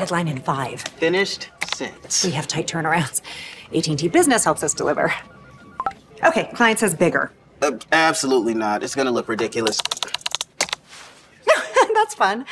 Deadline in five. Finished since. We have tight turnarounds. AT&T Business helps us deliver. Okay, client says bigger. Uh, absolutely not. It's gonna look ridiculous. That's fun.